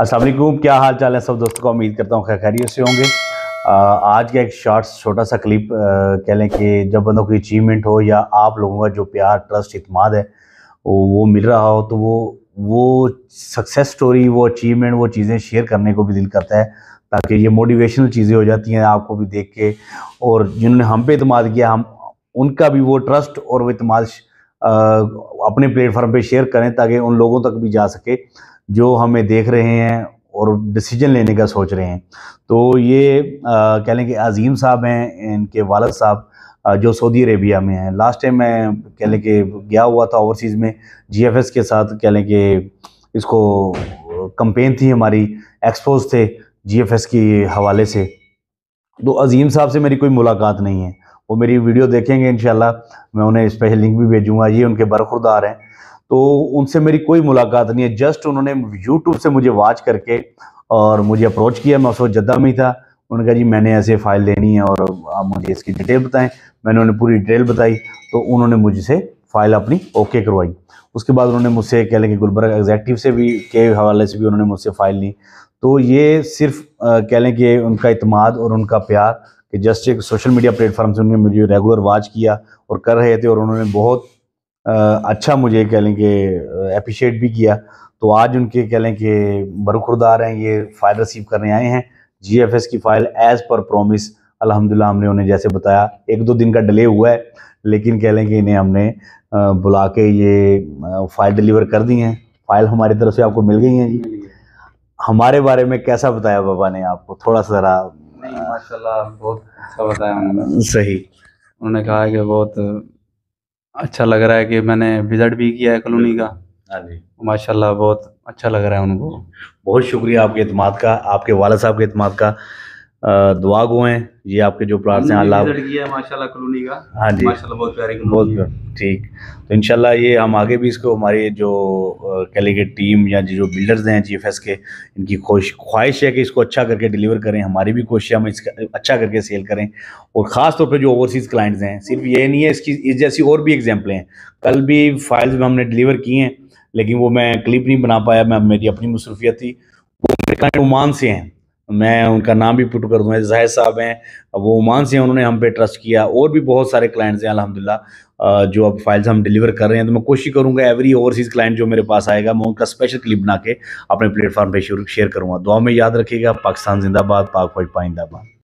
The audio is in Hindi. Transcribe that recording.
असलम क्या हाल चाल है सब दोस्तों को? उम्मीद करता हूँ खैरियत से होंगे। आज का एक शॉर्ट्स छोटा सा क्लिप कह लें कि जब बंदों की अचीवमेंट हो या आप लोगों का जो प्यार, ट्रस्ट इतमाद है, वो मिल रहा हो तो वो वो सक्सेस स्टोरी वो अचीवमेंट वो चीज़ें शेयर करने को भी दिल करता है, ताकि ये मोटिवेशनल चीज़ें हो जाती हैं आपको भी देख के, और जिन्होंने हम पे अतमाद किया, हम, उनका भी वो ट्रस्ट और वो अतमाद अपने प्लेटफॉर्म पे शेयर करें, ताकि उन लोगों तक भी जा सके। जो हमें देख रहे हैं और डिसीज़न लेने का सोच रहे हैं। तो ये कह लें कि अजीम साहब हैं, इनके वालद साहब जो सऊदी अरेबिया में हैं। लास्ट टाइम मैं, कह लें कि गया हुआ था ओवरसीज़ में जीएफएस के साथ, कह लें कि इसको कंपेन थी हमारी एक्सपोज थे जीएफएस के हवाले से। तो अजीम साहब से मेरी कोई मुलाकात नहीं है। वो मेरी वीडियो देखेंगे इन मैं उन्हें स्पेशल लिंक भी भेजूँगा, ये उनके बरखुरदार हैं। तो उनसे मेरी कोई मुलाकात नहीं है। जस्ट उन्होंने यूट्यूब से मुझे वॉच करके और मुझे अप्रोच किया। मैं उस जद्दा में ही था। उन्होंने कहा, जी, मैंने ऐसे फ़ाइल लेनी है और आप मुझे इसकी डिटेल बताएँ। मैंने उन्हें पूरी डिटेल बताई। तो उन्होंने मुझसे फ़ाइल अपनी ओके करवाई। उसके बाद उन्होंने मुझसे कह लें कि गुलबर्ग एग्जैक्टिव से भी, के हवाले से भी उन्होंने मुझसे फ़ाइल ली। तो ये सिर्फ़ कह लें कि उनका इतमाद और उनका प्यार कि जस्ट एक सोशल मीडिया प्लेटफॉर्म से उन्होंने मुझे रेगुलर वॉच किया और कर रहे थे और उन्होंने बहुत अच्छा मुझे कह लें कि अप्रिशिएट भी किया। तो आज उनके कह लें कि बरखुरदार हैं ये फ़ाइल रिसीव करने आए हैं। जीएफएस की फ़ाइल एज़ पर प्रॉमिस अल्हम्दुलिल्लाह हमने उन्हें जैसे बताया एक दो दिन का डिले हुआ है लेकिन कह लें कि इन्हें हमने बुला के ये फ़ाइल डिलीवर कर दी हैं। फ़ाइल हमारी तरफ़ से आपको मिल गई हैं जी। हमारे बारे में कैसा बताया बाबा ने आपको? थोड़ा सा ज़रा माशाल्लाह बहुत अच्छा बताया उन्होंने। सही। उन्होंने कहा कि बहुत अच्छा लग रहा है कि मैंने विज़िट भी किया है कॉलोनी का। हाँ जी। माशाल्लाह बहुत अच्छा लग रहा है उनको। बहुत शुक्रिया आपके अतमाद का आपके वाला साहब के अतमाद का। दुआ गो हैं ये आपके जो प्रार्थना अल्लाह माशाल्लाह कॉलोनी का। हाँ जी। माशाल्लाह बहुत प्यारी बहुत ठीक। तो इनशाला ये हम आगे भी इसको हमारे जो कह टीम या जो बिल्डर्स हैं जी के इनकी खोश ख्वाहिश है कि इसको अच्छा करके डिलीवर करें हमारी भी कोशिश है हम इसका अच्छा करके सेल करें। और ख़ास तौर पर जो ओवरसीज़ क्लाइंट्स हैं सिर्फ़ ये नहीं है इसकी इस जैसी और भी एग्जाम्पलें हैं। कल भी फाइल्स में हमने डिलीवर की हैं लेकिन वो मैं क्लिप नहीं बना पाया मैं मेरी अपनी मसरूफियत थी। वो मेरे क्लाइंट ओमान से हैं। मैं उनका नाम भी पुट कर दूँगा ज़ाहिर साहब हैं वो ओमान से हैं, उन्होंने हम पे ट्रस्ट किया, और भी बहुत सारे क्लाइंट्स हैं, अलहमदिल्ला जो अब फाइल्स हम डिलीवर कर रहे हैं तो मैं कोशिश करूँगा एवरी ओवरसीज़ क्लाइंट जो मेरे पास आएगा, मैं उनका स्पेशल क्लिप बना के अपने प्लेटफॉर्म पर शेयर करूँगा। दुआ में याद रखिएगा, पाकिस्तान जिंदाबाद, पाक फौज पाइंदाबाद।